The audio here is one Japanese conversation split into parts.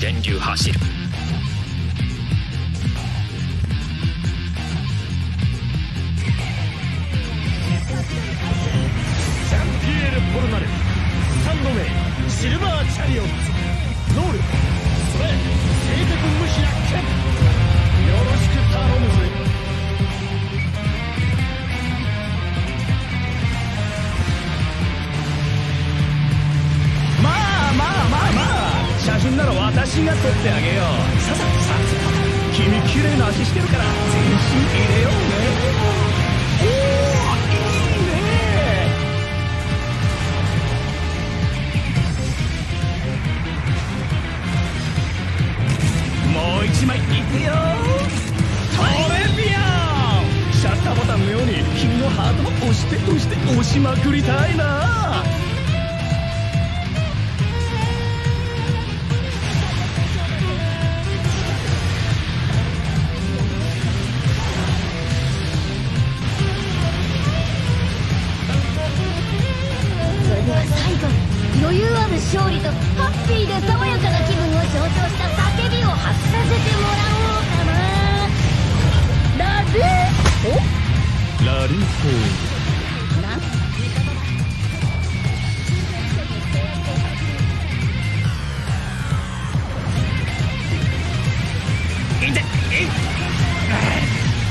電流走る。ジャンピエール・ポルナレス。タンド名シルバーチャリオッツ私が撮ってあげよう。ささささ。君綺麗な足してるから全身入れようね。おおいいね。もう一枚いくよ。トレビアン。シャッターボタンのように君のハートも押して押して押しまくりたいな。勝利とハッピー。で爽やかな気分を象徴した叫びを発させてもらおうかなラレおラリフォー。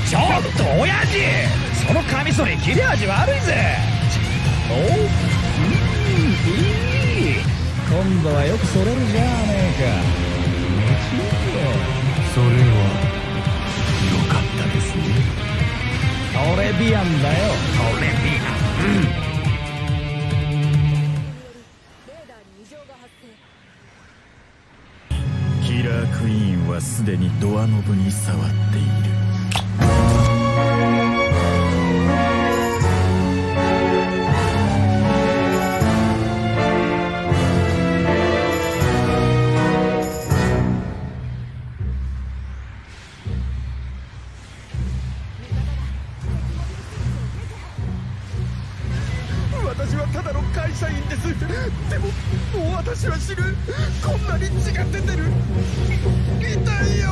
ちょっと親父。そのカミソリ切れ味悪いぜ。おうんいい今度はよくそれるじゃねえかそれは良かったですねトレビアンだよトレビアンうんキラークイーンはすでにドアノブに触っている。社員です。でももう私は知るこんなに血が出てる。痛いよ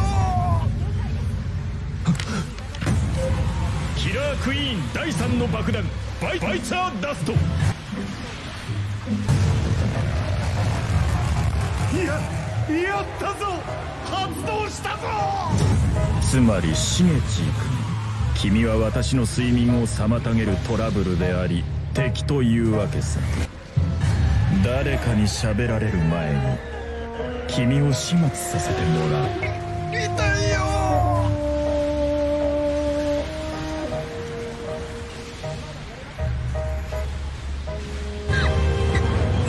キラークイーン第3の爆弾バイバイチャーダスト。いややったぞ。発動したぞ。つまりシゲチー君君は私の睡眠を妨げるトラブルであり敵というわけさ誰かに喋られる前に君を始末させてもらう。痛いよ。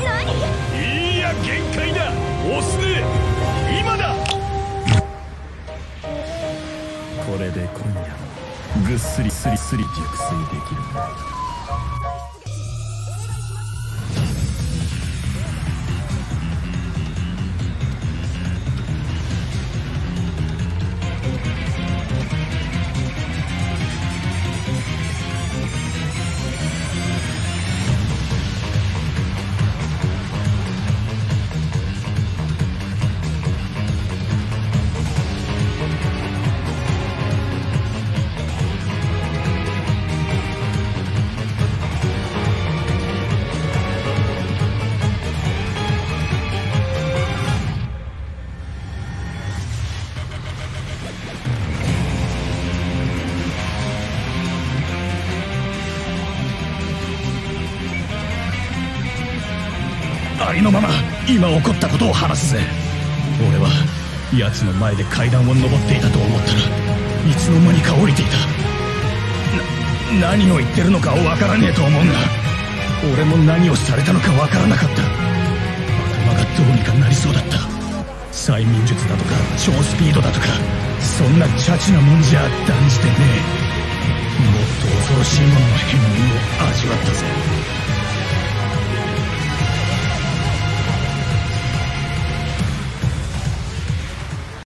何？いいや限界だ。押すね今だ。これで今夜もぐっすりすりすり熟睡できるなありのまま今起こったことを話すぜ。俺は奴の前で階段を登っていたと思ったらいつの間にか降りていた。な何を言ってるのかわからねえと思うが俺も何をされたのかわからなかった。頭がどうにかなりそうだった。催眠術だとか超スピードだとかそんなチャチなもんじゃ断じてねえ。もっと恐ろしいものの片鱗を味わったぜ。